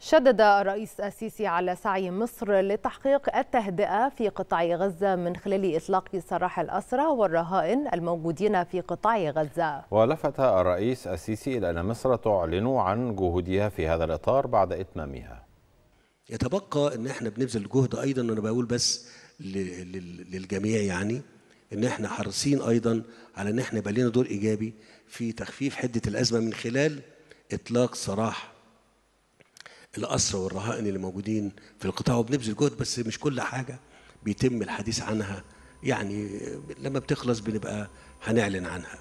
شدد الرئيس السيسي على سعي مصر لتحقيق التهدئة في قطاع غزة من خلال إطلاق سراح الأسرى والرهائن الموجودين في قطاع غزة. ولفت الرئيس السيسي إلى أن مصر تعلن عن جهودها في هذا الإطار بعد إتمامها. يتبقى إن إحنا بنبذل جهد أيضا أنا بقول بس للجميع يعني إن إحنا حريصين أيضا على إن إحنا يبقى لنا دور إيجابي في تخفيف حدة الأزمة من خلال إطلاق سراح الأسرى والرهائن اللي موجودين في القطاع وبنبذل جهد بس مش كل حاجة بيتم الحديث عنها. يعني لما بتخلص بنبقى هنعلن عنها.